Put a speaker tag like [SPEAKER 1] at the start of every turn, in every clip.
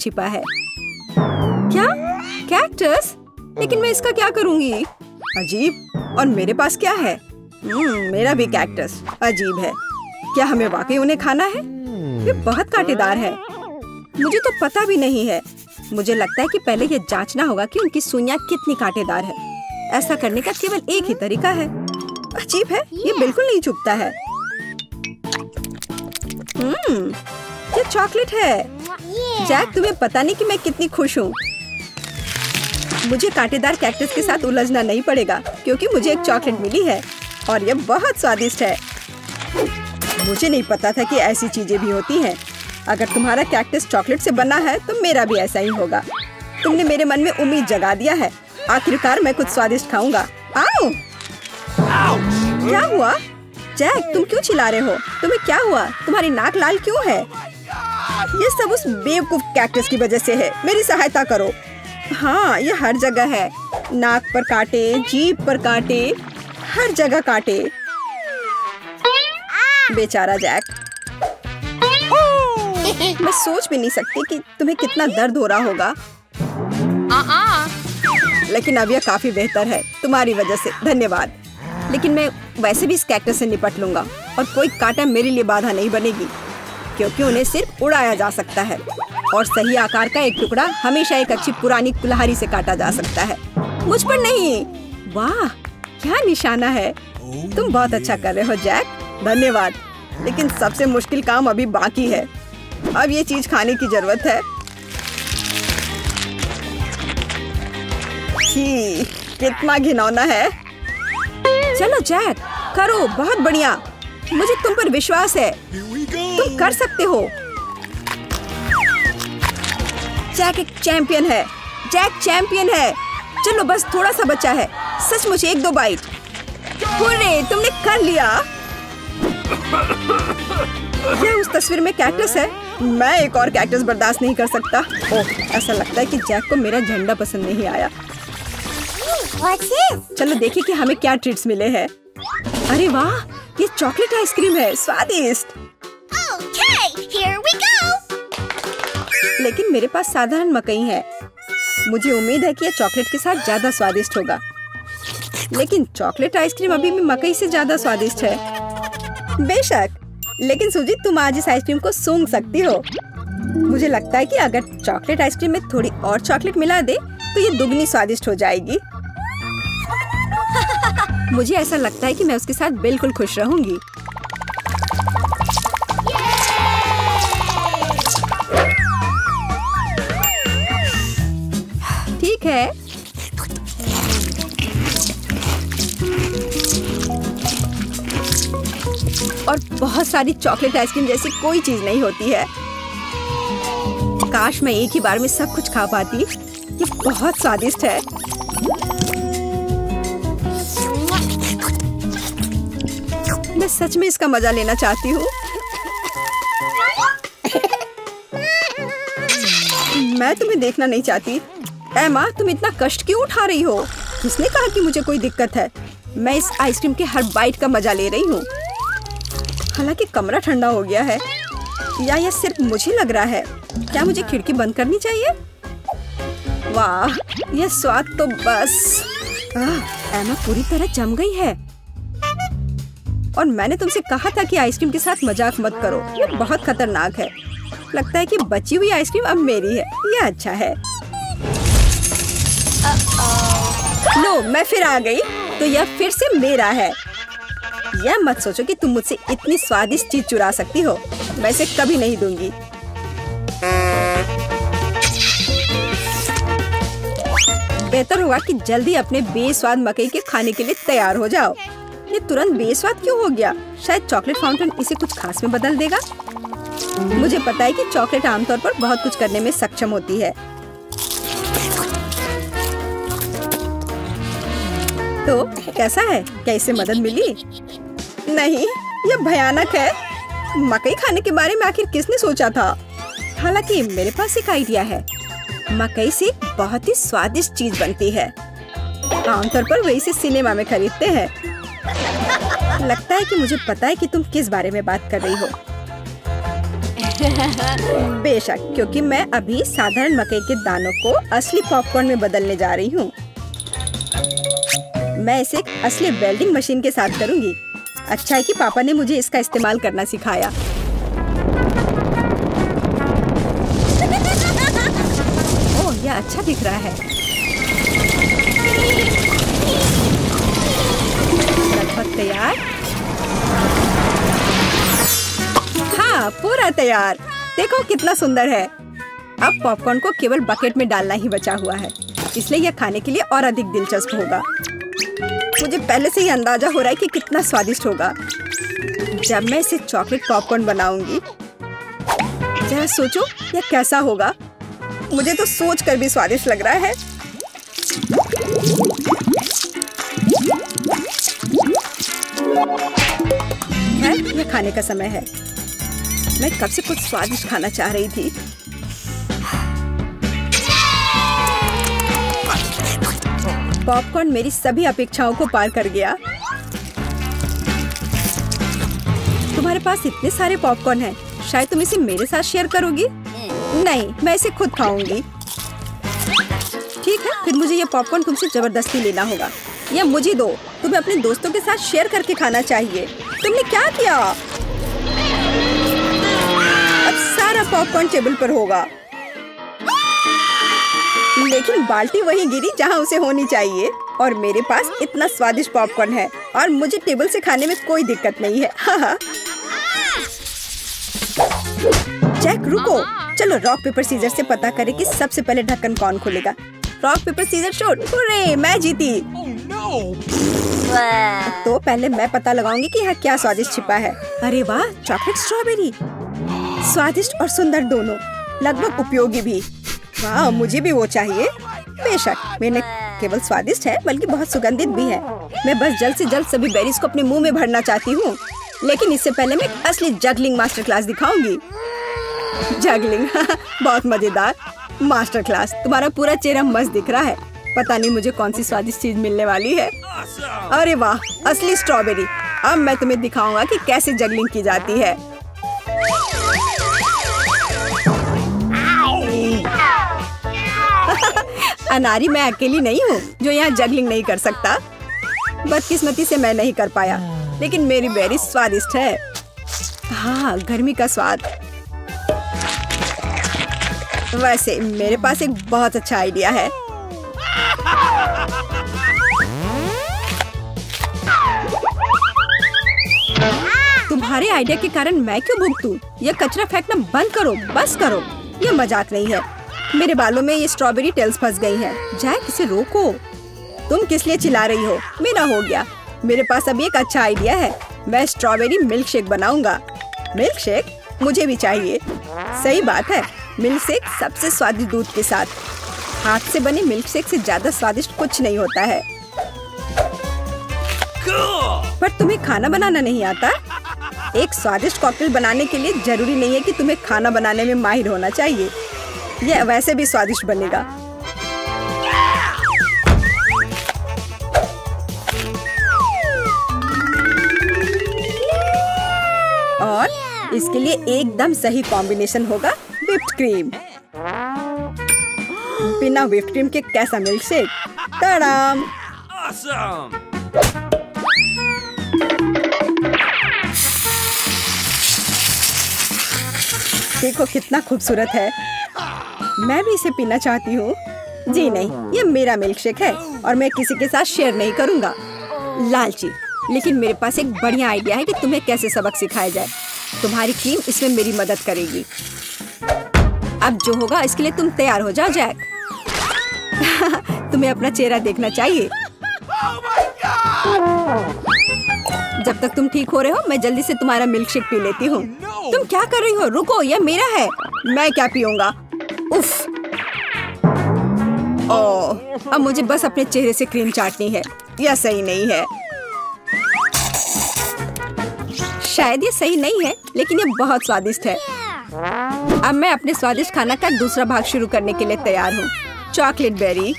[SPEAKER 1] छिपा है। क्या? कैक्टस लेकिन मैं इसका क्या करूँगी? अजीब। और मेरे पास क्या है? हम्म, मेरा भी कैक्टस अजीब है। क्या हमें वाकई उन्हें खाना है? ये बहुत कांटेदार है। मुझे तो पता भी नहीं है। मुझे लगता है कि पहले ये जांचना होगा कि उनकी सुइयाँ कितनी कांटेदार है। ऐसा करने का केवल एक ही तरीका है। अजीब है। ये बिल्कुल नहीं चुभता है। हम्म, ये चॉकलेट है। जैक तुम्हें पता नहीं कि मैं कितनी खुश हूँ। मुझे कांटेदार कैक्टस के साथ उलझना नहीं पड़ेगा क्योंकि मुझे एक चॉकलेट मिली है और यह बहुत स्वादिष्ट है। मुझे नहीं पता था कि ऐसी चीज़ें भी होती हैं। अगर तुम्हारा कैक्टस चॉकलेट से बना है तो मेरा भी ऐसा ही होगा। तुमने मेरे मन में उम्मीद जगा दिया है। आखिरकार मैं कुछ स्वादिष्ट खाऊँगा। आओ! क्या हुआ? जैक तुम क्यों चिल्ला रहे हो? तुम्हें क्या हुआ? तुम्हारी नाक लाल क्यों है? ये सब उस बेवकूफ़ कैक्टस की वजह से है। मेरी सहायता करो। हाँ ये हर जगह है। नाक पर काटे जीप पर काटे हर जगह काटे। बेचारा जैक। मैं सोच भी नहीं सकती कि तुम्हें कितना दर्द हो रहा होगा। लेकिन अब यह काफ़ी बेहतर है तुम्हारी वजह से। धन्यवाद। लेकिन मैं वैसे भी इस कैक्टस से निपट लूँगा और कोई कांटा मेरे लिए बाधा नहीं बनेगी। क्योंकि उन्हें सिर्फ़ उड़ाया जा सकता है। और सही आकार का एक टुकड़ा हमेशा एक अच्छी पुरानी कुल्हाड़ी से काटा जा सकता है। मुझ पर नहीं। वाह, क्या निशाना है। तुम बहुत अच्छा कर रहे हो, जैक। धन्यवाद। लेकिन सबसे मुश्किल काम अभी बाकी है। अब ये चीज़ खाने की ज़रूरत है। कितना घिनौना है। चलो, जैक, करो, बहुत बढ़िया। मुझे तुम पर विश्वास है। तुम कर सकते हो। जैक एक चैंपियन है। जैक चैंपियन है। चलो बस थोड़ा सा बचा है। सचमुच एक दो बाइट। हुर्रे, तुमने कर लिया। ये उस तस्वीर में कैक्टस है। मैं एक और कैक्टस बर्दाश्त नहीं कर सकता। ओह ऐसा लगता है कि जैक को मेरा झंडा पसंद नहीं आया। चलो देखिए कि हमें क्या ट्रीट्स मिले हैं। अरे वाह! ये चॉकलेट आइसक्रीम है स्वादिष्ट। Okay, लेकिन मेरे पास साधारण मकई है। मुझे उम्मीद है कि यह चॉकलेट के साथ ज़्यादा स्वादिष्ट होगा। लेकिन चॉकलेट आइसक्रीम अभी भी मकई से ज़्यादा स्वादिष्ट है। बेशक लेकिन सुजीत तुम आज इस आइसक्रीम को सूंघ सकती हो। मुझे लगता है कि अगर चॉकलेट आइसक्रीम में थोड़ी और चॉकलेट मिला दे तो ये दुगनी स्वादिष्ट हो जाएगी। मुझे ऐसा लगता है कि मैं उसके साथ बिल्कुल खुश रहूँगी। ठीक है। और बहुत सारी चॉकलेट आइसक्रीम जैसी कोई चीज़ नहीं होती है। काश मैं एक ही बार में सब कुछ खा पाती। ये बहुत स्वादिष्ट है। मैं सच में इसका मज़ा लेना चाहती हूँ। मैं तुम्हें देखना नहीं चाहती। ऐ माँ तुम इतना कष्ट क्यों उठा रही हो? किसने कहा कि मुझे कोई दिक्कत है? मैं इस आइसक्रीम के हर बाइट का मज़ा ले रही हूँ। हालाँकि कमरा ठंडा हो गया है। या यह सिर्फ़ मुझे लग रहा है? क्या मुझे खिड़की बंद करनी चाहिए? वाह यह स्वाद तो बस। आ, एमा पूरी तरह जम गई है। और मैंने तुमसे कहा था कि आइसक्रीम के साथ मज़ाक मत करो। ये बहुत खतरनाक है। लगता है कि बची हुई आइसक्रीम अब मेरी है। यह अच्छा है। लो मैं फिर आ गई। तो यह फिर से मेरा है। यह मत सोचो कि तुम मुझसे इतनी स्वादिष्ट चीज़ चुरा सकती हो। मैं इसे कभी नहीं दूँगी। बेहतर होगा कि जल्दी अपने बेस्वाद मकई के खाने के लिए तैयार हो जाओ। ये तुरंत बेस्वाद क्यों हो गया? शायद चॉकलेट फाउंटेन इसे कुछ खास में बदल देगा? मुझे पता है कि चॉकलेट आमतौर पर बहुत कुछ करने में सक्षम होती है। तो कैसा है? क्या इसे मदद मिली? नहीं, यह भयानक है। मकई खाने के बारे में आखिर किसने सोचा था? हालाँकि मेरे पास एक आइडिया है। मकई से बहुत ही स्वादिष्ट चीज़ बनती है। आमतौर पर वही से सिनेमा में खरीदते हैं। लगता है कि मुझे पता है कि तुम किस बारे में बात कर रही हो। बेशक क्योंकि मैं अभी साधारण मकई के दानों को असली पॉपकॉर्न में बदलने जा रही हूँ। मैं इसे असली वेल्डिंग मशीन के साथ करूँगी। अच्छा है कि पापा ने मुझे इसका इस्तेमाल करना सिखाया। ओह यह अच्छा दिख रहा है। तैयार? हाँ पूरा तैयार। देखो कितना सुंदर है। अब पॉपकॉर्न को केवल बकेट में डालना ही बचा हुआ है। इसलिए यह खाने के लिए और अधिक दिलचस्प होगा। मुझे पहले से ही अंदाज़ा हो रहा है कि कितना स्वादिष्ट होगा। जब मैं इसे चॉकलेट पॉपकॉर्न बनाऊँगी, जरा सोचो, यह कैसा होगा? मुझे तो सोच कर भी स्वादिष्ट लग रहा है। खैर यह खाने का समय है। मैं कब से कुछ स्वादिष्ट खाना चाह रही थी? पॉपकॉर्न मेरी सभी अपेक्षाओं को पार कर गया। तुम्हारे पास इतने सारे पॉपकॉर्न हैं, शायद तुम इसे मेरे साथ शेयर करोगी? नहीं मैं इसे खुद खाऊँगी। ठीक है फिर मुझे ये पॉपकॉर्न तुमसे ज़बरदस्ती लेना होगा। या मुझे दो। तुम्हें अपने दोस्तों के साथ शेयर करके खाना चाहिए। तुमने क्या किया? अब सारा पॉपकॉर्न टेबल पर होगा। लेकिन बाल्टी वहीं गिरी जहाँ उसे होनी चाहिए। और मेरे पास इतना स्वादिष्ट पॉपकॉर्न है। और मुझे टेबल से खाने में कोई दिक्कत नहीं है। हाँ हाँ। रुको। चलो रॉक पेपर सीजर से पता करें कि सबसे पहले ढक्कन कौन खोलेगा। रॉक पेपर सीजर शूट मैं जीती। तो पहले मैं पता लगाऊँगी कि यहाँ क्या स्वादिष्ट छिपा है। अरे वाह चॉकलेट स्ट्रॉबेरी स्वादिष्ट और सुंदर दोनों लगभग उपयोगी भी। वाह मुझे भी वो चाहिए। बेशक मैंने केवल स्वादिष्ट है बल्कि बहुत सुगंधित भी है। मैं बस जल्द से जल्द सभी बेरीज को अपने मुँह में भरना चाहती हूँ। लेकिन इससे पहले मैं असली जगलिंग मास्टर क्लास दिखाऊँगी। जगलिंग बहुत मज़ेदार। मास्टर क्लास तुम्हारा पूरा चेहरा मस्त दिख रहा है। पता नहीं मुझे कौन सी स्वादिष्ट चीज़ मिलने वाली है। अरे वाह, असली स्ट्रॉबेरी। अब मैं तुम्हें दिखाऊँगा कि कैसे जगलिंग की जाती है। अनारी, मैं अकेली नहीं हूँ, जो यहाँ जगलिंग नहीं कर सकता। बदकिस्मती से मैं नहीं कर पाया, लेकिन मेरी बेरी स्वादिष्ट है। हाँ गर्मी का स्वाद। वैसे, मेरे पास एक बहुत अच्छा आइडिया है। तुम्हारे आइडिया के कारण मैं क्यों भुगतू? ये कचरा फेंकना बंद करो बस करो। ये मज़ाक नहीं है। मेरे बालों में ये स्ट्रॉबेरी टेल्स फंस गई हैं। जैक इसे रोको। तुम किस लिए चिल्ला रही हो? मेरा हो गया। मेरे पास अभी एक अच्छा आइडिया है। मैं स्ट्रॉबेरी मिल्क शेक बनाऊँगा। मिल्क शेक मुझे भी चाहिए। सही बात है। मिल्क शेक सबसे स्वादिष्ट दूध के साथ। हाथ से बने मिल्क शेक से ज़्यादा स्वादिष्ट कुछ नहीं होता है। पर तुम्हें खाना बनाना नहीं आता? एक स्वादिष्ट कॉकटेल बनाने के लिए ज़रूरी नहीं है कि तुम्हें खाना बनाने में माहिर होना चाहिए। यह वैसे भी स्वादिष्ट बनेगा। और इसके लिए एकदम सही कॉम्बिनेशन होगा विप्ड क्रीम बिना विप्ड क्रीम के कैसा मिल्क शेक तड़ाम
[SPEAKER 2] Awesome!
[SPEAKER 1] देखो कितना खूबसूरत है। मैं भी इसे पीना चाहती हूँ। जी नहीं ये मेरा मिल्क शेक है और मैं किसी के साथ शेयर नहीं करूँगा। लालची लेकिन मेरे पास एक बढ़िया आइडिया है कि तुम्हें कैसे सबक सिखाया जाए। तुम्हारी क्रीम इसमें मेरी मदद करेगी। अब जो होगा इसके लिए तुम तैयार हो जाओ जैक। तुम्हें अपना चेहरा देखना चाहिए। जब तक तुम ठीक हो रहे हो मैं जल्दी से तुम्हारा मिल्क शेक पी लेती हूँ। तुम क्या कर रही हो? रुको यह मेरा है। मैं क्या पीऊँगा? उफ। ओ, अब मुझे बस अपने चेहरे से क्रीम चाटनी है। यह सही नहीं है। शायद ये सही नहीं है लेकिन ये बहुत स्वादिष्ट है। अब मैं अपने स्वादिष्ट खाना का दूसरा भाग शुरू करने के लिए तैयार हूँ। Chocolate berry.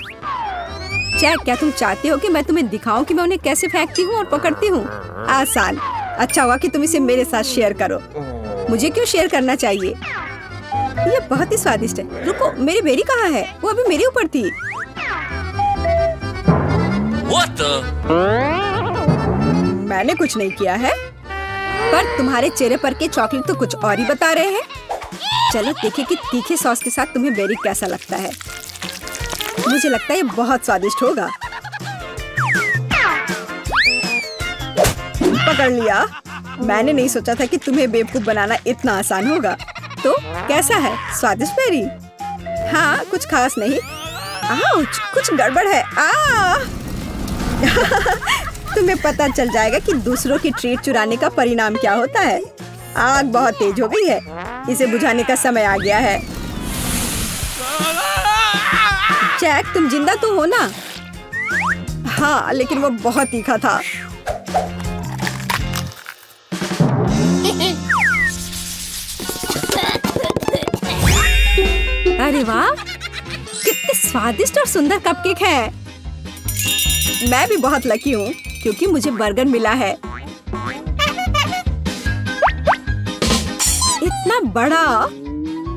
[SPEAKER 1] जैक क्या तुम चाहते हो कि मैं तुम्हें दिखाऊँ कि मैं उन्हें कैसे फेंकती हूँ और पकड़ती हूँ? आसान। अच्छा हुआ कि तुम इसे मेरे साथ शेयर करो। मुझे क्यों शेयर करना चाहिए? ये बहुत ही स्वादिष्ट है। रुको मेरी बेरी कहाँ है? वो अभी मेरे ऊपर थी।
[SPEAKER 2] What the?
[SPEAKER 1] मैंने कुछ नहीं किया है। पर तुम्हारे चेहरे पर के चॉकलेट तो कुछ और ही बता रहे हैं। चलो देखिए कि तीखे सॉस के साथ तुम्हें बेरी कैसा लगता है। मुझे लगता है ये बहुत स्वादिष्ट होगा। पकड़ लिया। मैंने नहीं सोचा था कि तुम्हें बेवकूफ़ बनाना इतना आसान होगा। तो कैसा है? स्वादिष्ट बेरी हाँ कुछ खास नहीं। आउच, कुछ गड़बड़ है। आ! तुम्हें पता चल जाएगा कि दूसरों की ट्रीट चुराने का परिणाम क्या होता है। आग बहुत तेज हो गई है। इसे बुझाने का समय आ गया है। जैक तुम ज़िंदा तो हो ना? हाँ लेकिन वो बहुत तीखा था। अरे वाह, कितने स्वादिष्ट और सुंदर कपकेक है। मैं भी बहुत लकी हूँ, क्योंकि मुझे बर्गर मिला है। इतना बड़ा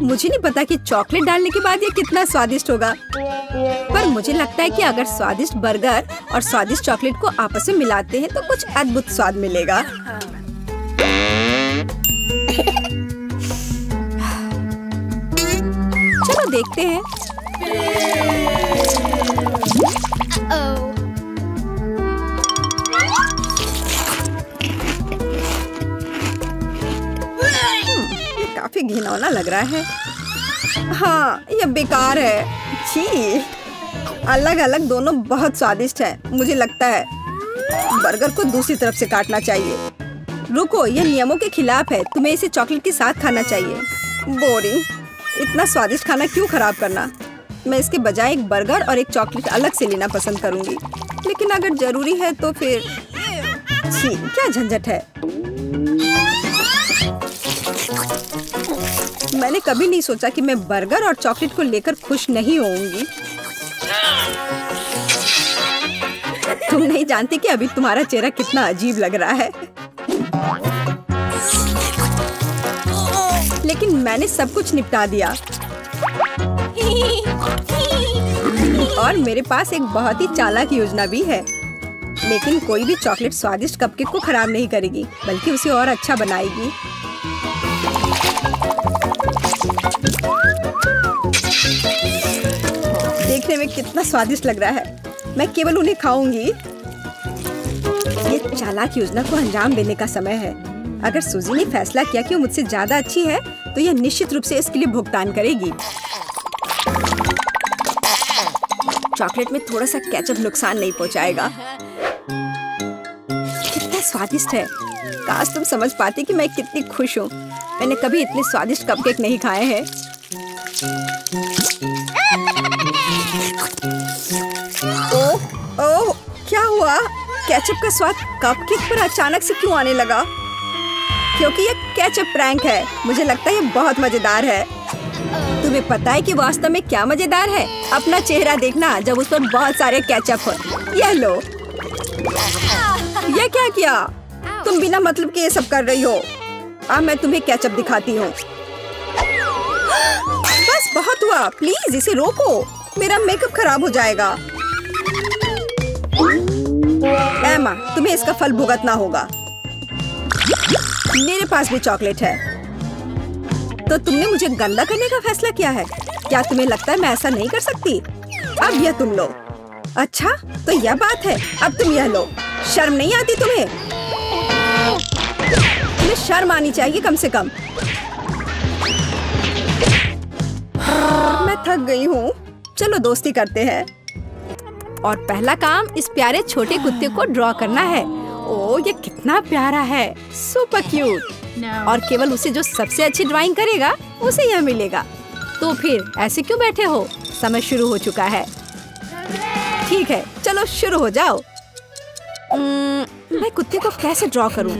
[SPEAKER 1] मुझे नहीं पता कि चॉकलेट डालने के बाद ये कितना स्वादिष्ट होगा। पर मुझे लगता है कि अगर स्वादिष्ट बर्गर और स्वादिष्ट चॉकलेट को आपस में मिलाते हैं तो कुछ अद्भुत स्वाद मिलेगा। चलो देखते हैं। काफ़ी घिनौना लग रहा है। हाँ ये बेकार है। छी। अलग अलग दोनों बहुत स्वादिष्ट है, मुझे लगता है। बर्गर को दूसरी तरफ़ से काटना चाहिए। रुको, ये नियमों के खिलाफ है, तुम्हें इसे चॉकलेट के साथ खाना चाहिए। बोरिंग। इतना स्वादिष्ट खाना क्यों खराब करना? मैं इसके बजाय एक बर्गर और एक चॉकलेट अलग से लेना पसंद करूँगी। लेकिन अगर ज़रूरी है तो फिर क्या झंझट है? मैंने कभी नहीं सोचा कि मैं बर्गर और चॉकलेट को लेकर खुश नहीं होऊँगी। तुम नहीं जानती कि अभी तुम्हारा चेहरा कितना अजीब लग रहा है। लेकिन मैंने सब कुछ निपटा दिया। और मेरे पास एक बहुत ही चालाक योजना भी है। लेकिन कोई भी चॉकलेट स्वादिष्ट कपकेक को खराब नहीं करेगी, बल्कि उसे और अच्छा बनाएगी। देखने में कितना स्वादिष्ट लग रहा है। मैं केवल उन्हें खाऊँगी। ये चालाक योजना को अंजाम देने का समय है। अगर सुजी ने फैसला किया कि वो मुझसे ज़्यादा अच्छी है तो यह निश्चित रूप से इसके लिए भुगतान करेगी। चॉकलेट में थोड़ा सा केचप नुकसान नहीं पहुंचाएगा। कितना स्वादिष्ट है। काश तुम समझ पाते कि मैं कितनी खुश हूँ। मैंने कभी इतने स्वादिष्ट कपकेक नहीं खाए हैं। क्या हुआ? केचप का स्वाद कपकेक पर अचानक से क्यों आने लगा? क्योंकि ये केचप प्रैंक है। मुझे लगता है ये बहुत मज़ेदार है। तुम्हें पता है कि वास्तव में क्या मज़ेदार है? अपना चेहरा देखना, जब उस पर बहुत सारे केचप हो। यह लो। ये क्या किया? तुम बिना मतलब के ये सब कर रही हो। अब मैं तुम्हें केचप दिखाती हूँ। बस, बहुत हुआ। प्लीज़ इसे रोको। मेरा मेकअप खराब हो जाएगा। एमा तुम्हें इसका फल भुगतना होगा। मेरे पास भी चॉकलेट है। तो तुमने मुझे गंदा करने का फैसला किया है? क्या तुम्हें लगता है मैं ऐसा नहीं कर सकती? अब यह तुम लो। अच्छा तो यह बात है। अब तुम यह लो। शर्म नहीं आती तुम्हें? तुम्हें शर्म आनी चाहिए कम से कम। मैं थक गई हूँ। चलो दोस्ती करते हैं। और पहला काम इस प्यारे छोटे कुत्ते को ड्रॉ करना है। ओ ये कितना प्यारा है। सुपर क्यूट और केवल उसे जो सबसे अच्छी ड्राइंग करेगा उसे यह मिलेगा। तो फिर ऐसे क्यों बैठे हो? समय शुरू हो चुका है। ठीक है चलो शुरू हो जाओ। मैं कुत्ते को कैसे ड्रॉ करूँ?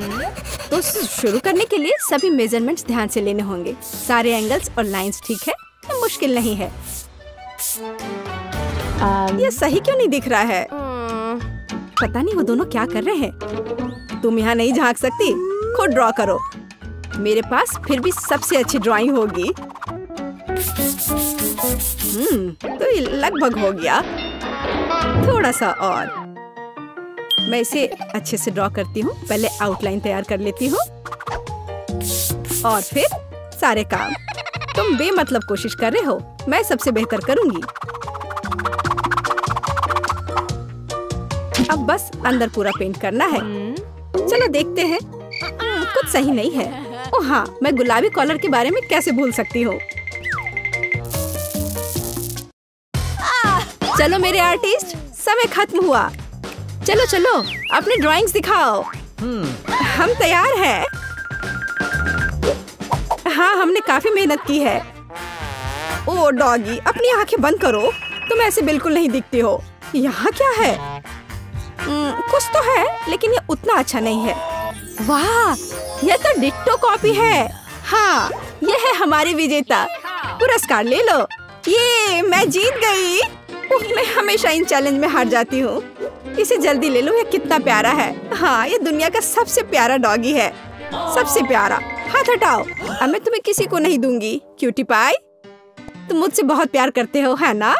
[SPEAKER 1] तो शुरू करने के लिए सभी मेजरमेंट्स ध्यान से लेने होंगे। सारे एंगल्स और लाइंस ठीक है? तो मुश्किल नहीं है। Um... ये सही क्यों नहीं दिख रहा है? पता नहीं वो दोनों क्या कर रहे हैं। तुम यहाँ नहीं झाँक सकती। खुद ड्रॉ करो। मेरे पास फिर भी सबसे अच्छी ड्राइंग होगी। हम्म तो ये लगभग हो गया। थोड़ा सा और। मैं इसे अच्छे से ड्रॉ करती हूँ। पहले आउटलाइन तैयार कर लेती हूँ। और फिर सारे काम। तुम बेमतलब कोशिश कर रहे हो। मैं सबसे बेहतर करूँगी। अब बस अंदर पूरा पेंट करना है। चलो देखते हैं। कुछ सही नहीं है। ओ हाँ मैं गुलाबी कॉलर के बारे में कैसे भूल सकती हूँ? चलो मेरे आर्टिस्ट समय खत्म हुआ। चलो चलो अपनी ड्राइंग्स दिखाओ। हम तैयार हैं। हाँ हमने काफ़ी मेहनत की है। ओ डॉगी अपनी आँखें बंद करो। तुम ऐसे बिल्कुल नहीं दिखती हो। यहाँ क्या है? हम्म, कुछ तो है लेकिन ये उतना अच्छा नहीं है। वाह यह तो डिट्टो कॉपी है। हाँ यह है हमारी विजेता। पुरस्कार ले लो। ये मैं जीत गई। मैं हमेशा इन चैलेंज में हार जाती हूँ। इसे जल्दी ले लो ये कितना प्यारा है। हाँ ये दुनिया का सबसे प्यारा डॉगी है। सबसे प्यारा। हाथ हटाओ। अब मैं तुम्हें किसी को नहीं दूँगी क्यूटी पाई। तुम मुझसे बहुत प्यार करते हो है ना?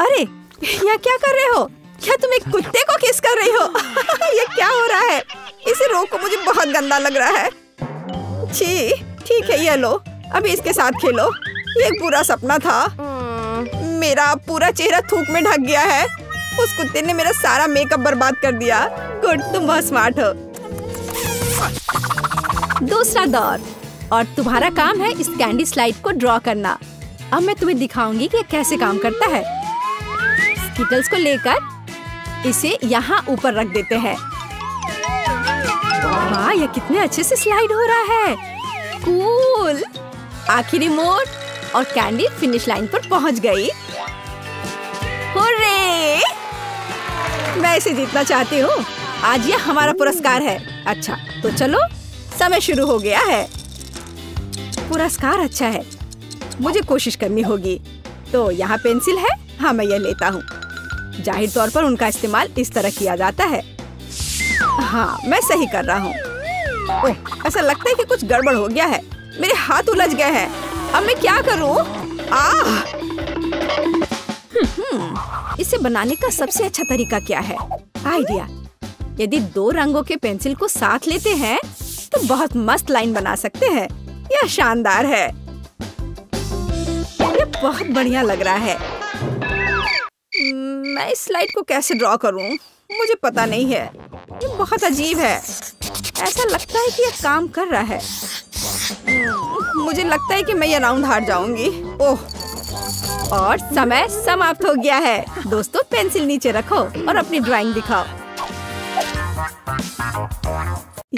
[SPEAKER 1] अरे यहाँ क्या कर रहे हो? क्या तुम एक कुत्ते को किस कर रही हो? ये क्या हो रहा है? इसे रोको मुझे बहुत गंदा लग रहा है। जी ठीक है ये लो। अभी इसके साथ खेलो। ये बुरा सपना था। मेरा पूरा चेहरा थूक में ढक गया है। उस कुत्ते ने मेरा सारा मेकअप बर्बाद कर दिया। गुड, तुम बहुत स्मार्ट हो। दूसरा दौर। और तुम्हारा काम है इस कैंडी स्लाइड को ड्रॉ करना। अब मैं तुम्हें दिखाऊँगी कि कैसे काम करता है। स्किटल्स को लेकर इसे यहाँ ऊपर रख देते हैं। वाह ये कितने अच्छे से स्लाइड हो रहा है। कूल आखिरी मोड़ और कैंडी फिनिश लाइन पर पहुँच गई। मैं इसे जीतना चाहती हूँ। आज ये हमारा पुरस्कार है। अच्छा तो चलो, समय शुरू हो गया है। पुरस्कार अच्छा है। मुझे कोशिश करनी होगी। तो यहाँ पेंसिल है। हाँ मैं ये लेता हूँ। ज़ाहिर तौर पर उनका इस्तेमाल इस तरह किया जाता है। हाँ मैं सही कर रहा हूँ। ऐसा लगता है कि कुछ गड़बड़ हो गया है। मेरे हाथ उलझ गए हैं। अब मैं क्या करूँ? आह! इसे बनाने का सबसे अच्छा तरीका क्या है? आइडिया। यदि दो रंगों के पेंसिल को साथ लेते हैं तो बहुत मस्त लाइन बना सकते हैं। यह शानदार है। यह बहुत बढ़िया लग रहा है। हम्म, मैं इस स्लाइड को कैसे ड्रॉ करूँ? मुझे पता नहीं है। ये बहुत अजीब है। ऐसा लगता है कि यह काम कर रहा है। हम्म, मुझे लगता है कि मैं ये राउंड हार जाऊँगी। ओह और समय समाप्त हो गया है। दोस्तों पेंसिल नीचे रखो और अपनी ड्राइंग दिखाओ।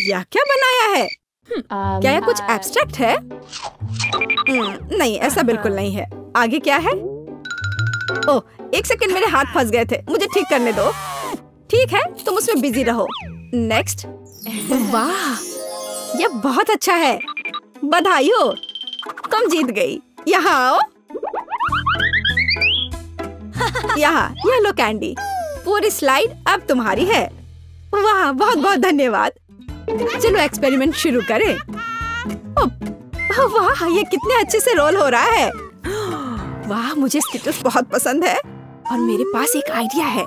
[SPEAKER 1] यह क्या बनाया है? हम्म, क्या यह कुछ एब्स्ट्रैक्ट है? हम्म, नहीं ऐसा बिल्कुल नहीं है। आगे क्या है? ओह एक सेकंड मेरे हाथ फंस गए थे। मुझे ठीक करने दो। ठीक है तुम उसमें बिज़ी रहो। नेक्स्ट वाह यह बहुत अच्छा है। बधाई हो। तुम जीत गई। यहाँ आओ। यहाँ ये लो कैंडी पूरी स्लाइड अब तुम्हारी है। वाह, बहुत बहुत धन्यवाद। चलो एक्सपेरिमेंट शुरू करें। वाह, ये कितने अच्छे से रोल हो रहा है। वाह, मुझे स्किटल्स बहुत पसंद है। और मेरे पास एक आइडिया है।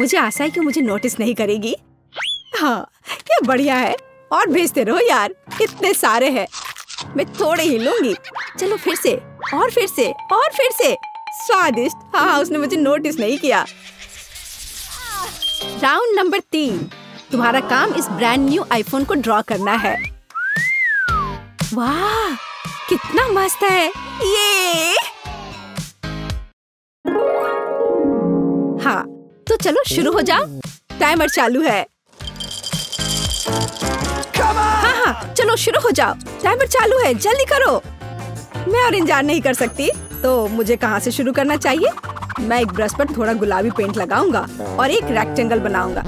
[SPEAKER 1] मुझे आशा है कि मुझे नोटिस नहीं करेगी। हाँ ये बढ़िया है। और भेजते रहो यार, इतने सारे हैं। मैं थोड़े ही लूँगी। चलो फिर से, और फिर से, और फिर से। स्वादिष्ट हाँ हाँ उसने मुझे नोटिस नहीं किया। राउंड नंबर तीन। तुम्हारा काम इस ब्रांड न्यू आईफोन को ड्रॉ करना है। वाह, कितना मस्त है। ये। हाँ तो चलो शुरू हो जाओ। टाइमर चालू है। हाँ हाँ चलो शुरू हो जाओ। टाइमर चालू है, जल्दी करो। मैं और इंतज़ार नहीं कर सकती। तो मुझे कहाँ से शुरू करना चाहिए? मैं एक ब्रश पर थोड़ा गुलाबी पेंट लगाऊँगा और एक रेक्टेंगल बनाऊँगा।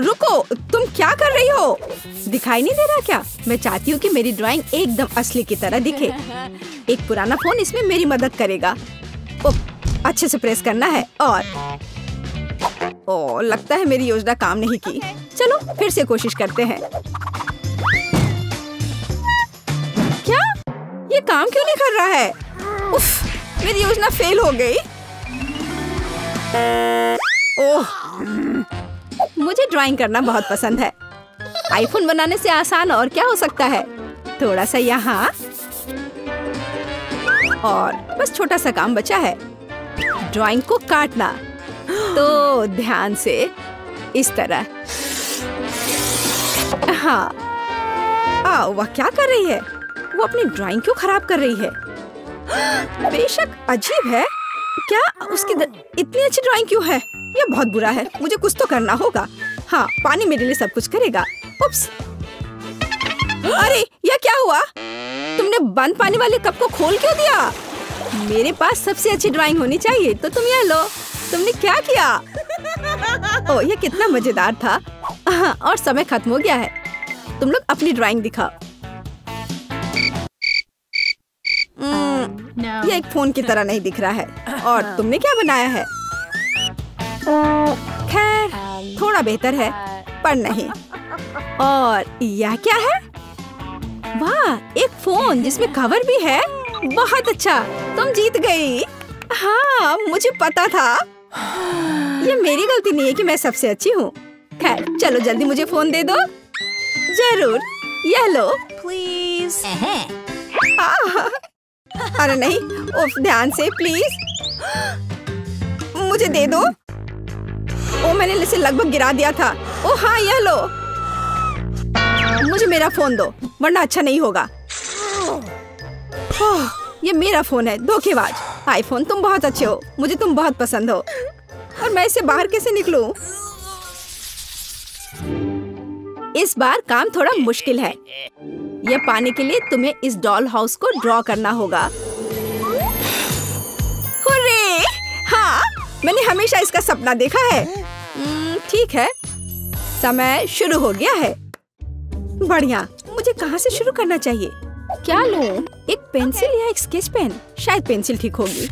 [SPEAKER 1] रुको तुम क्या कर रही हो? दिखाई नहीं दे रहा क्या? मैं चाहती हूँ कि मेरी ड्राइंग एकदम असली की तरह दिखे। एक पुराना फ़ोन इसमें मेरी मदद करेगा। ओ, अच्छे से प्रेस करना है और ओ लगता है मेरी योजना काम नहीं की। चलो फिर से कोशिश करते हैं। क्या? ये काम क्यों नहीं कर रहा है? उफ, मेरी योजना फेल हो गई। ओह मुझे ड्राइंग करना बहुत पसंद है। आईफोन बनाने से आसान और क्या हो सकता है? थोड़ा सा यहाँ। और बस छोटा सा काम बचा है। ड्राइंग को काटना। तो ध्यान से इस तरह। हाँ। वह क्या कर रही है? वो अपनी ड्राइंग क्यों खराब कर रही है? बेशक, अजीब है। क्या उसकी. इतनी अच्छी ड्राइंग क्यों है? यह बहुत बुरा है। मुझे कुछ तो करना होगा। हाँ पानी मेरे लिए सब कुछ करेगा। उप्स। अरे, यह क्या हुआ? तुमने बंद पानी वाले कप को खोल क्यों दिया? मेरे पास सबसे अच्छी ड्राइंग होनी चाहिए तो तुम यह लो। तुमने क्या किया? ओ, यह कितना मज़ेदार था। और समय खत्म हो गया है। तुम लोग अपनी ड्राइंग दिखाओ। No. ये एक फ़ोन की तरह नहीं दिख रहा है। और तुमने क्या बनाया है? खैर थोड़ा बेहतर है पर नहीं। और यह क्या है? वाह एक फ़ोन जिसमें कवर भी है। बहुत अच्छा। तुम जीत गई। हाँ मुझे पता था। ये मेरी गलती नहीं है कि मैं सबसे अच्छी हूँ। खैर चलो जल्दी मुझे फ़ोन दे दो। ज़रूर। यह लो। प्लीज़ अरे नहीं, उफ, ध्यान से प्लीज़ मुझे दे दो। ओ, मैंने इसे लगभग गिरा दिया था। ओ हाँ यह लो। मुझे मेरा फ़ोन दो, वरना अच्छा नहीं होगा। ये मेरा फ़ोन है, धोखेबाज। आईफोन तुम बहुत अच्छे हो। मुझे तुम बहुत पसंद हो। और मैं इसे बाहर कैसे निकलूं? इस बार काम थोड़ा मुश्किल है। यह पाने के लिए तुम्हें इस डॉल हाउस को ड्रॉ करना होगा। हुरे! हाँ मैंने हमेशा इसका सपना देखा है। हम्म, ठीक है। समय शुरू हो गया है। बढ़िया मुझे कहाँ से शुरू करना चाहिए? क्या लो? एक पेंसिल या एक स्केच पेन शायद पेंसिल ठीक होगी।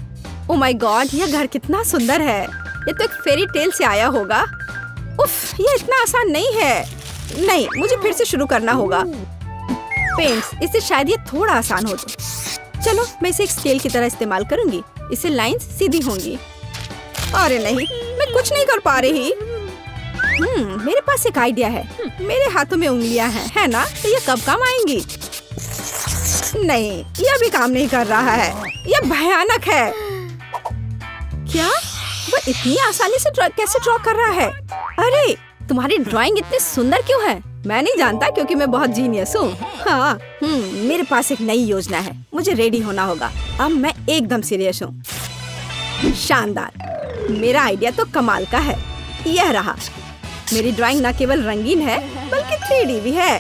[SPEAKER 1] ओ माय गॉड यह घर कितना सुंदर है। ये तो एक फेरी टेल से आया होगा। उफ ये इतना आसान नहीं है। नहीं मुझे फिर से शुरू करना होगा। पेंट्स इससे शायद ये थोड़ा आसान हो तो चलो, मैं इसे एक स्केल की तरह इस्तेमाल करूँगी। इससे लाइंस सीधी होंगी। अरे नहीं, मैं कुछ नहीं कर पा रही। हम्म मेरे पास एक आइडिया है। मेरे हाथों में उंगलियाँ हैं, है ना? तो ये कब काम आएँगी? नहीं यह भी काम नहीं कर रहा है। यह भयानक है। क्या? वो इतनी आसानी से कैसे ड्रॉ कर रहा है? अरे, तुम्हारी ड्राइंग इतनी सुंदर क्यों है? मैं नहीं जानता क्योंकि मैं बहुत जीनियस हूँ। हाँ हम्म मेरे पास एक नई योजना है। मुझे रेडी होना होगा। अब मैं एकदम सीरियस हूँ। शानदार। मेरा आइडिया तो कमाल का है। यह रहा। मेरी ड्राइंग न केवल रंगीन है बल्कि थ्री भी है।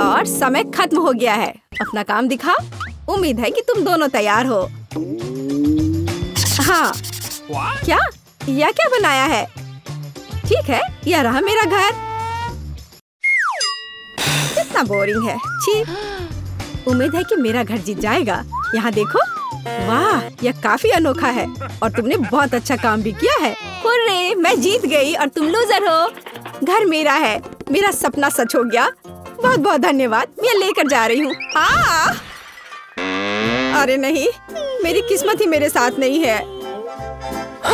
[SPEAKER 1] और समय खत्म हो गया है। अपना काम दिखाओ। उम्मीद है कि तुम दोनों तैयार हो। हाँ। क्या? यह क्या बनाया है? ठीक है यह रहा मेरा घर। कितना बोरिंग है छी। उम्मीद है कि मेरा घर जीत जाएगा। यहाँ देखो वाह यह काफ़ी अनोखा है और तुमने बहुत अच्छा काम भी किया है। हुर्रे, मैं जीत गई और तुम लूजर हो। घर मेरा है मेरा सपना सच हो गया। बहुत बहुत धन्यवाद मैं लेकर जा रही हूँ। अरे नहीं मेरी किस्मत ही मेरे साथ नहीं है।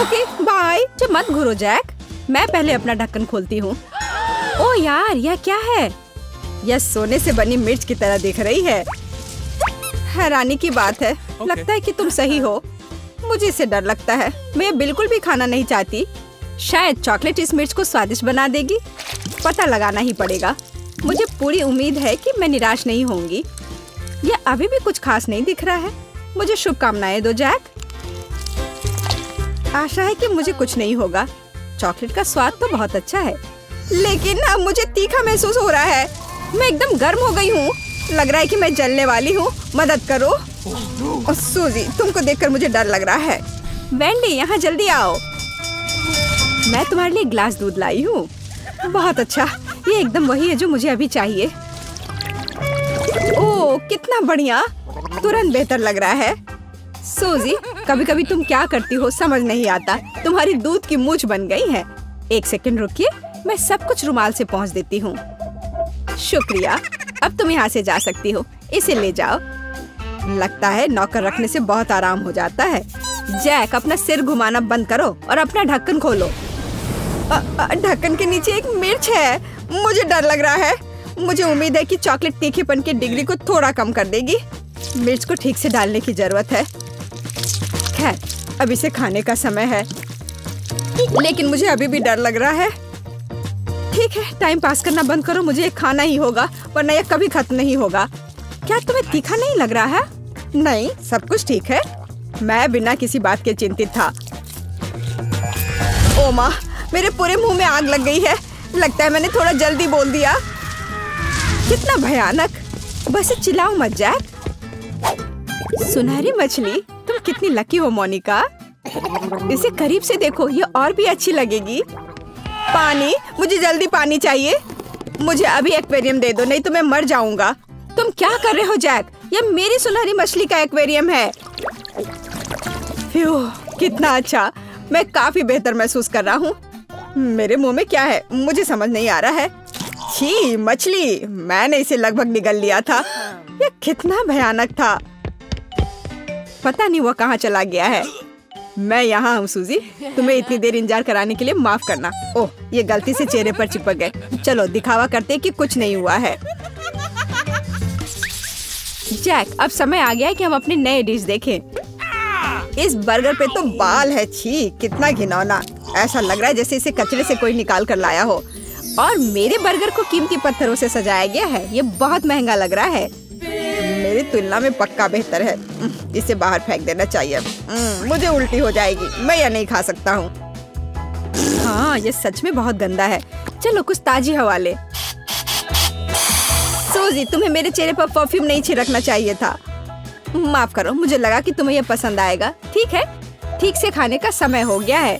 [SPEAKER 1] ओके बाय मत घुरो जैक। मैं पहले अपना ढक्कन खोलती हूँ। ओ यार यह क्या है? यह सोने से बनी मिर्च की तरह दिख रही है। हैरानी की बात है। Okay. लगता है कि तुम सही हो। मुझे इसे डर लगता है। मैं बिल्कुल भी खाना नहीं चाहती। शायद चॉकलेट इस मिर्च को स्वादिष्ट बना देगी। पता लगाना ही पड़ेगा। मुझे पूरी उम्मीद है कि मैं निराश नहीं होंगी। यह अभी भी कुछ खास नहीं दिख रहा है। मुझे शुभकामनाएँ दो जैक। आशा है कि मुझे कुछ नहीं होगा। चॉकलेट का स्वाद तो बहुत अच्छा है। लेकिन अब मुझे तीखा महसूस हो रहा है। मैं एकदम गर्म हो गई हूँ। लग रहा है कि मैं जलने वाली हूँ। मदद करो। सूजी, तुमको देखकर मुझे डर लग रहा है। वेंडी, यहाँ जल्दी आओ। मैं तुम्हारे लिए ग्लास दूध लाई हूँ। बहुत अच्छा। ये एकदम वही है जो मुझे अभी चाहिए। ओ कितना बढ़िया। तुरंत बेहतर लग रहा है। सोजी कभी कभी तुम क्या करती हो समझ नहीं आता। तुम्हारी दूध की मूछ बन गई है। एक सेकंड रुकिए, मैं सब कुछ रुमाल से पहुँच देती हूँ। शुक्रिया, अब तुम यहाँ से जा सकती हो। इसे ले जाओ। लगता है नौकर रखने से बहुत आराम हो जाता है। जैक, अपना सिर घुमाना बंद करो और अपना ढक्कन खोलो। ढक्कन के नीचे एक मिर्च है। मुझे डर लग रहा है। मुझे उम्मीद है कि चॉकलेट तीखेपन की डिग्री को थोड़ा कम कर देगी। मिर्च को ठीक से डालने की ज़रूरत है। खैर अब इसे खाने का समय है। लेकिन मुझे अभी भी डर लग रहा है। ठीक है टाइम पास करना बंद करो, मुझे खाना ही होगा, वरना यह कभी खत्म नहीं होगा। क्या तुम्हें तीखा नहीं लग रहा है? नहीं, सब कुछ ठीक है। मैं बिना किसी बात के चिंतित था। ओ माँ, मेरे पूरे मुँह में आग लग गई है। लगता है मैंने थोड़ा जल्दी बोल दिया। कितना भयानक। बस चिल्लाओ मत, जैक। सुनहरी मछली? तुम कितनी लकी हो, मोनिका। इसे करीब से देखो, ये और भी अच्छी लगेगी। पानी, मुझे जल्दी पानी चाहिए। मुझे अभी एक्वेरियम दे दो, नहीं तो मैं मर जाऊँगा। तुम क्या कर रहे हो, जैक? ये मेरी सुनहरी मछली का एक्वेरियम है। कितना अच्छा। मैं काफ़ी बेहतर महसूस कर रहा हूँ। मेरे मुँह में क्या है? मुझे समझ नहीं आ रहा है। छी, मछली! मैंने इसे लगभग निगल लिया था। यह कितना भयानक था। पता नहीं वो कहाँ चला गया है। मैं यहाँ हूँ, सूजी। तुम्हें इतनी देर इंतज़ार कराने के लिए माफ़ करना। ओह, ये गलती से चेहरे पर चिपक गए। चलो, दिखावा करते कि कुछ नहीं हुआ है। जैक, अब समय आ गया है कि हम अपने नए डिश देखें। इस बर्गर पे तो बाल है, छी, कितना घिनौना। ऐसा लग रहा है जैसे इसे कचरे से कोई निकाल कर लाया हो। और मेरे बर्गर को कीमती पत्थरों से सजाया गया है। ये बहुत महँगा लग रहा है। मेरी तुलना में पक्का बेहतर है। इसे बाहर फेंक देना चाहिए। मुझे उल्टी हो जाएगी। मैं यह नहीं खा सकता हूँ। हाँ ये सच में बहुत गंदा है। चलो, कुछ ताजी हवा ले। सोजी, तुम्हें मेरे चेहरे पर परफ्यूम नहीं छिड़कना चाहिए था। माफ़ करो, मुझे लगा कि तुम्हें यह पसंद आएगा। ठीक है? ठीक से खाने का समय हो गया है।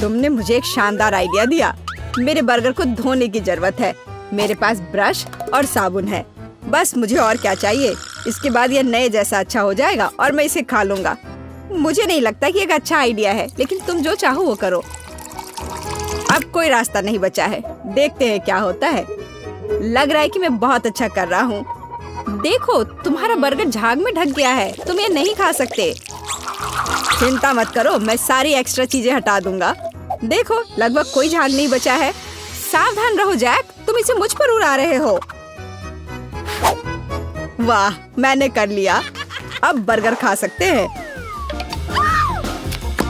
[SPEAKER 1] तुमने मुझे एक शानदार आइडिया दिया। मेरे बर्गर को धोने की ज़रूरत है। मेरे पास ब्रश और साबुन है। बस मुझे और क्या चाहिए? इसके बाद यह नए जैसा अच्छा हो जाएगा और मैं इसे खा लूँगा। मुझे नहीं लगता कि एक अच्छा आइडिया है, लेकिन तुम जो चाहो वो करो। अब कोई रास्ता नहीं बचा है। देखते हैं क्या होता है। लग रहा है कि मैं बहुत अच्छा कर रहा हूँ। देखो, तुम्हारा बर्गर झाग में ढक गया है। तुम ये नहीं खा सकते। चिंता मत करो, मैं सारी एक्स्ट्रा चीज़ें हटा दूँगा। देखो, लगभग कोई झाग नहीं बचा है। सावधान रहो, जैक। तुम इसे मुझ पर उड़ा रहे हो। वाह, मैंने कर लिया। अब बर्गर खा सकते हैं।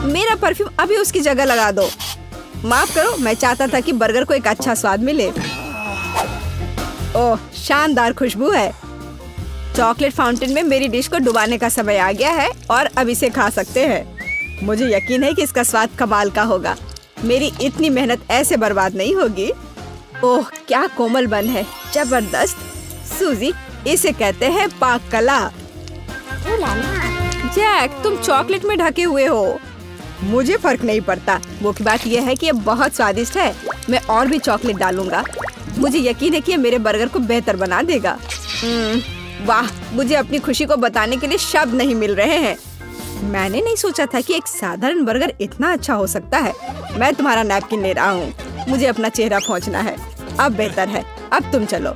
[SPEAKER 1] मेरा परफ्यूम अभी उसकी जगह लगा दो। माफ़ करो, मैं चाहता था कि बर्गर को एक अच्छा स्वाद मिले। ओह, शानदार खुशबू है। चॉकलेट फाउंटेन में मेरी डिश को डुबाने का समय आ गया है और अब इसे खा सकते हैं। मुझे यकीन है कि इसका स्वाद कमाल का होगा। मेरी इतनी मेहनत ऐसे बर्बाद नहीं होगी। ओह, क्या कोमल बन है। ज़बरदस्त। सूजी इसे कहते हैं पाक कला। जैक तुम चॉकलेट में ढके हुए हो। मुझे फ़र्क नहीं पड़ता। वो की बात यह है कि ये बहुत स्वादिष्ट है। मैं और भी चॉकलेट डालूँगा। मुझे यकीन है कि ये मेरे बर्गर को बेहतर बना देगा। हम्म, वाह मुझे अपनी खुशी को बताने के लिए शब्द नहीं मिल रहे हैं। मैंने नहीं सोचा था कि एक साधारण बर्गर इतना अच्छा हो सकता है। मैं तुम्हारा नैपकिन ले रहा हूँ। मुझे अपना चेहरा पहुँचना है। अब बेहतर है। अब तुम चलो।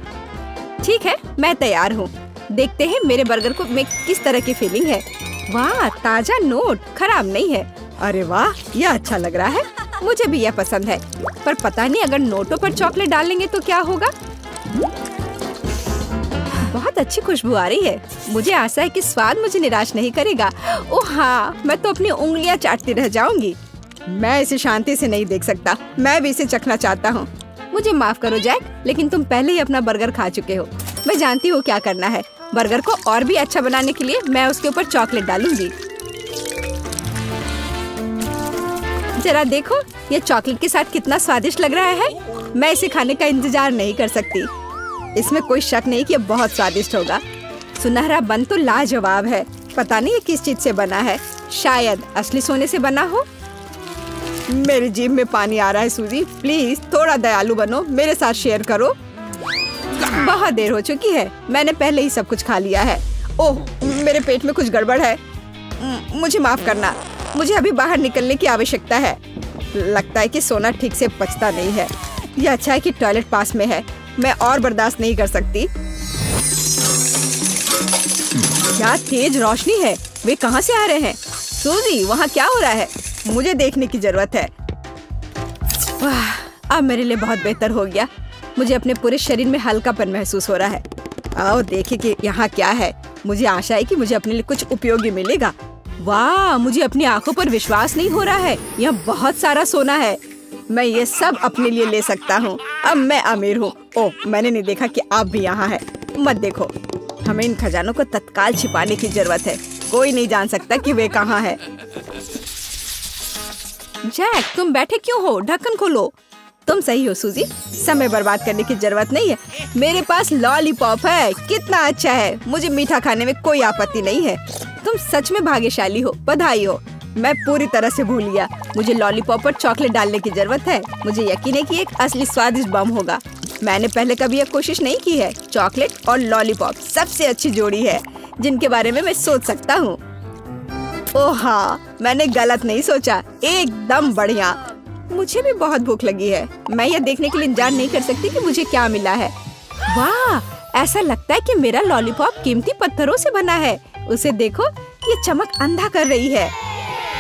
[SPEAKER 1] ठीक है, मैं तैयार हूँ। देखते हैं मेरे बर्गर को में किस तरह की फीलिंग है। वाह, ताज़ा नोट, खराब नहीं है। अरे वाह, यह अच्छा लग रहा है। मुझे भी यह पसंद है। पर पता नहीं अगर नोटों पर चॉकलेट डालेंगे तो क्या होगा? बहुत अच्छी खुशबू आ रही है। मुझे आशा है कि स्वाद मुझे निराश नहीं करेगा। ओह हाँ मैं तो अपनी उंगलियाँ चाटती रह जाऊँगी। मैं इसे शांति से नहीं देख सकता। मैं भी इसे चखना चाहता हूँ। मुझे माफ़ करो जैक, लेकिन तुम पहले ही अपना बर्गर खा चुके हो। मैं जानती हूँ क्या करना है। बर्गर को और भी अच्छा बनाने के लिए मैं उसके ऊपर चॉकलेट डालूँगी। जरा देखो, ये चॉकलेट के साथ कितना स्वादिष्ट लग रहा है। मैं इसे खाने का इंतज़ार नहीं कर सकती। इसमें कोई शक नहीं कि ये बहुत स्वादिष्ट होगा। सुनहरा बन तो लाजवाब है। पता नहीं ये किस चीज़ से बना है। शायद असली सोने से बना हो। मेरी जीभ में पानी आ रहा है, सूजी। प्लीज़, थोड़ा दयालु बनो। मेरे साथ शेयर करो। बहुत देर हो चुकी है। मैंने पहले ही सब कुछ खा लिया है। ओह, मेरे पेट में कुछ गड़बड़ है। मुझे माफ़ करना। मुझे अभी बाहर निकलने की आवश्यकता है। लगता है कि सोना ठीक से पचता नहीं है। यह अच्छा है कि टॉयलेट पास में है। मैं और बर्दाश्त नहीं कर सकती। क्या तेज रोशनी है? वे कहाँ से आ रहे हैं? सूजी वहाँ क्या हो रहा है? मुझे देखने की ज़रूरत है। वाह, अब मेरे लिए बहुत बेहतर हो गया। मुझे अपने पूरे शरीर में हल्कापन महसूस हो रहा है। आओ, देखे कि यहाँ क्या है। मुझे आशा है कि मुझे अपने लिए कुछ उपयोगी मिलेगा। वाह, मुझे अपनी आँखों पर विश्वास नहीं हो रहा है। यह बहुत सारा सोना है। मैं ये सब अपने लिए ले सकता हूँ। अब मैं अमीर हूँ। ओह मैंने नहीं देखा कि आप भी यहाँ है। मत देखो। हमें इन खजानों को तत्काल छिपाने की ज़रूरत है। कोई नहीं जान सकता कि वे कहाँ है। जैक, तुम बैठे क्यों हो? ढक्कन खोलो। तुम सही हो, सूजी। समय बर्बाद करने की ज़रूरत नहीं है। मेरे पास लॉलीपॉप है। कितना अच्छा है। मुझे मीठा खाने में कोई आपत्ति नहीं है। तुम सच में भाग्यशाली हो, बधाई हो। मैं पूरी तरह से भूल गया। मुझे लॉलीपॉप पर चॉकलेट डालने की ज़रूरत है। मुझे यकीन है कि एक असली स्वादिष्ट बम होगा। मैंने पहले कभी यह कोशिश नहीं की है। चॉकलेट और लॉलीपॉप सबसे अच्छी जोड़ी है। जिनके बारे में मैं सोच सकता हूँ। ओह हाँ मैंने गलत नहीं सोचा। एकदम बढ़िया। मुझे भी बहुत भूख लगी है। मैं यह देखने के लिए इंतज़ार नहीं कर सकती कि मुझे क्या मिला है। वाह, ऐसा लगता है कि मेरा लॉलीपॉप कीमती पत्थरों से बना है। उसे देखो, ये चमक अंधा कर रही है।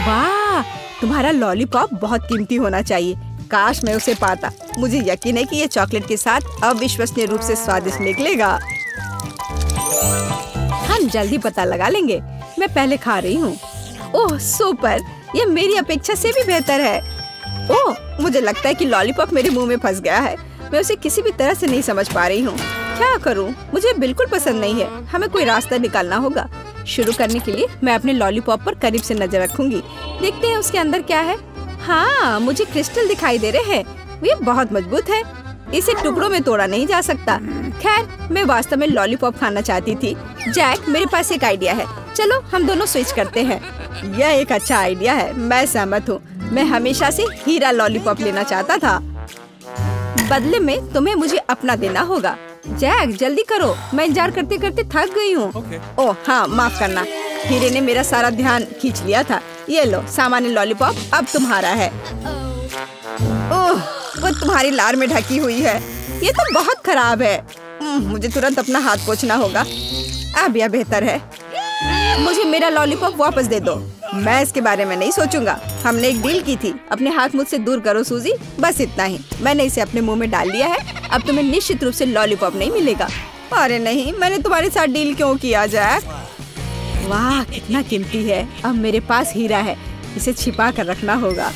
[SPEAKER 1] वाह, तुम्हारा लॉलीपॉप बहुत कीमती होना चाहिए। काश मैं उसे पाता। मुझे यकीन है कि ये चॉकलेट के साथ अविश्वसनीय रूप से स्वादिष्ट निकलेगा। हम जल्दी पता लगा लेंगे। मैं पहले खा रही हूँ। Oh, super. ये मेरी अपेक्षा से भी बेहतर है। ओह, मुझे लगता है कि लॉलीपॉप मेरे मुँह में फंस गया है। मैं उसे किसी भी तरह से नहीं समझ पा रही हूँ। क्या करूँ? मुझे बिल्कुल पसंद नहीं है। हमें कोई रास्ता निकालना होगा। शुरू करने के लिए मैं अपने लॉलीपॉप पर करीब से नज़र रखूँगी। देखते हैं उसके अंदर क्या है। हाँ मुझे क्रिस्टल दिखाई दे रहे हैं। ये बहुत मज़बूत है। इसे टुकड़ों में तोड़ा नहीं जा सकता। खैर मैं वास्तव में लॉलीपॉप खाना चाहती थी। जैक मेरे पास एक आइडिया है। चलो हम दोनों स्विच करते हैं। यह एक अच्छा आइडिया है मैं सहमत हूँ। मैं हमेशा से हीरा लॉलीपॉप लेना चाहता था। बदले में तुम्हें मुझे अपना देना होगा। जैक जल्दी करो। मैं इंतज़ार करते करते थक गई हूँ। Okay. ओह हाँ माफ़ करना। हीरे ने मेरा सारा ध्यान खींच लिया था। ये लो सामान्य लॉलीपॉप अब तुम्हारा है। ओह। वो तुम्हारी लार में ढकी हुई है। ये तो बहुत खराब है। मुझे तुरंत अपना हाथ पोछना होगा। अब यह बेहतर है। मुझे मेरा लॉलीपॉप वापस दे दो। मैं इसके बारे में नहीं सोचूँगा। हमने एक डील की थी। अपने हाथ मुझसे दूर करो, सूजी। बस इतना ही। मैंने इसे अपने मुँह में डाल लिया है। अब तुम्हें निश्चित रूप से लॉलीपॉप नहीं मिलेगा। अरे नहीं, मैंने तुम्हारे साथ डील क्यों किया जाए वाह, कितना कीमती है। अब मेरे पास हीरा है। इसे छिपा कर रखना होगा।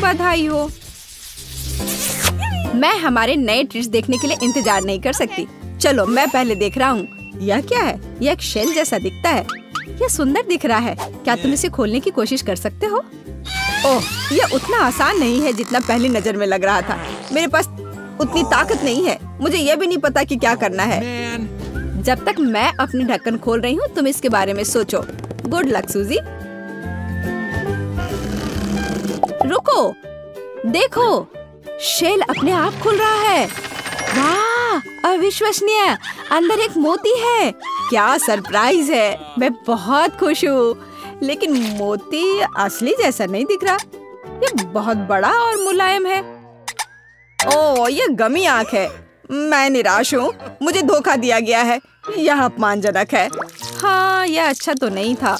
[SPEAKER 1] बधाई हो। मैं हमारे नए ट्रिक्स देखने के लिए इंतज़ार नहीं कर सकती। चलो मैं पहले देख रहा हूँ। यह क्या है? यह एक शेल जैसा दिखता है। यह सुंदर दिख रहा है। क्या तुम इसे खोलने की कोशिश कर सकते हो? ओह यह उतना आसान नहीं है जितना पहली नज़र में लग रहा था। मेरे पास उतनी ताकत नहीं है। मुझे यह भी नहीं पता कि क्या करना है। जब तक मैं अपनी ढक्कन खोल रही हूँ तुम इसके बारे में सोचो। गुड लक सूजी रुको। देखो, शेल अपने आप खुल रहा है। वाह, अविश्वसनीय। अंदर एक मोती है। क्या सरप्राइज़ है। मैं बहुत खुश हूँ। लेकिन मोती असली जैसा नहीं दिख रहा। ये बहुत बड़ा और मुलायम है। ओ ये गमी आँख है। मैं निराश हूँ। मुझे धोखा दिया गया है। यह अपमानजनक है। हाँ यह अच्छा तो नहीं था।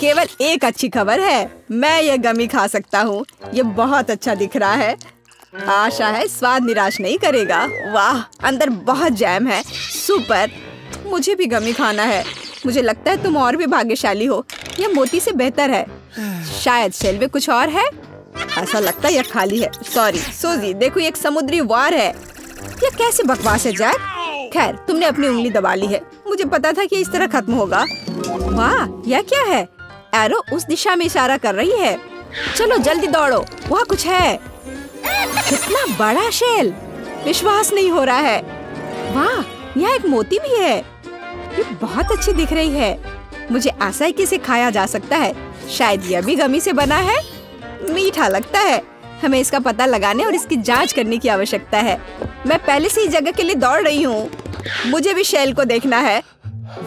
[SPEAKER 1] केवल एक अच्छी खबर है। मैं ये गमी खा सकता हूँ। ये बहुत अच्छा दिख रहा है। आशा है स्वाद निराश नहीं करेगा। वाह, अंदर बहुत जैम है। सुपर, मुझे भी गमी खाना है। मुझे लगता है तुम और भी भाग्यशाली हो। यह मोती से बेहतर है। शायद शेल में कुछ और है? ऐसा लगता है यह खाली है। सॉरी, सोजी, देखो एक समुद्री वार है। यह कैसे बकवास है, जैक? खैर, तुमने अपनी उंगली दबा ली है। मुझे पता था कि इस तरह खत्म होगा। वाह, यह क्या है? एरो उस दिशा में इशारा कर रही है। चलो, जल्दी दौड़ो। वहाँ कुछ है। कितना बड़ा शेल। विश्वास नहीं हो रहा है। वाह, यह एक मोती भी है। ये बहुत अच्छी दिख रही है। मुझे आशा है कि इसे खाया जा सकता है। शायद यह भी गमी से बना है। मीठा लगता है। हमें इसका पता लगाने और इसकी जाँच करने की आवश्यकता है। मैं पहले से ही जगह के लिए दौड़ रही हूँ। मुझे भी शेल को देखना है।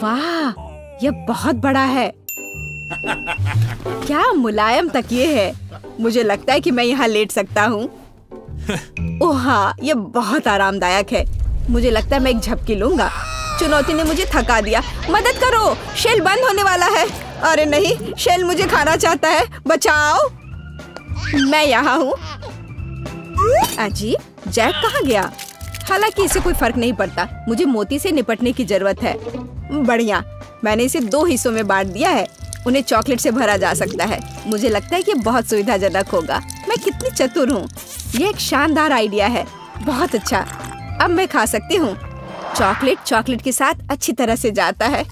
[SPEAKER 1] वाह, यह बहुत बड़ा है। क्या मुलायम तकिए है? मुझे लगता है कि मैं यहाँ लेट सकता हूँ। ओह हाँ ये बहुत आरामदायक है। मुझे लगता है मैं एक झपकी लूँगा। चुनौती ने मुझे थका दिया। मदद करो! शेल बंद होने वाला है। अरे नहीं शेल मुझे खाना चाहता है। बचाओ! मैं यहाँ हूँ। अजी जैक कहाँ गया? हालाँकि इसे कोई फ़र्क नहीं पड़ता। मुझे मोती से निपटने की ज़रूरत है। बढ़िया मैंने इसे दो हिस्सों में बांट दिया है। उन्हें चॉकलेट से भरा जा सकता है। मुझे लगता है कि बहुत सुविधाजनक होगा। मैं कितनी चतुर हूँ। ये एक शानदार आइडिया है। बहुत अच्छा। अब मैं खा सकती हूँ। चॉकलेट चॉकलेट के साथ अच्छी तरह से जाता है।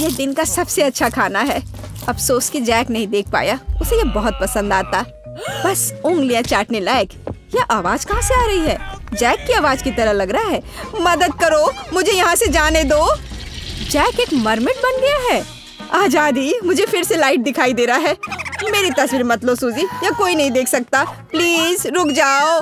[SPEAKER 1] यह दिन का सबसे अच्छा खाना है। अफसोस कि जैक नहीं देख पाया। उसे ये बहुत पसंद आता। बस उंगलियाँ चाटने लायक। यह आवाज़ कहाँ से आ रही है? जैक की आवाज़ की तरह लग रहा है। मदद करो। मुझे यहाँ से जाने दो। जैक एक मरमिट बन गया है। आज़ादी मुझे फिर से लाइट दिखाई दे रहा है। मेरी तस्वीर मत लो सूजी या कोई नहीं देख सकता। प्लीज़ रुक जाओ।